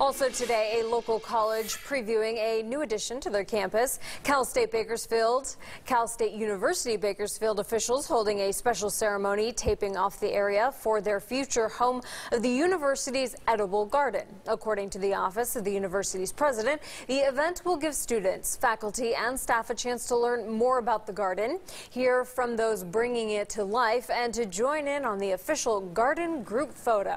Also today, a local college previewing a new addition to their campus. Cal State Bakersfield, Cal State University Bakersfield officials holding a special ceremony taping off the area for their future home of the university's edible garden. According to the office of the university's president, the event will give students, faculty, and staff a chance to learn more about the garden, hear from those bringing it to life, and to join in on the official garden group photo.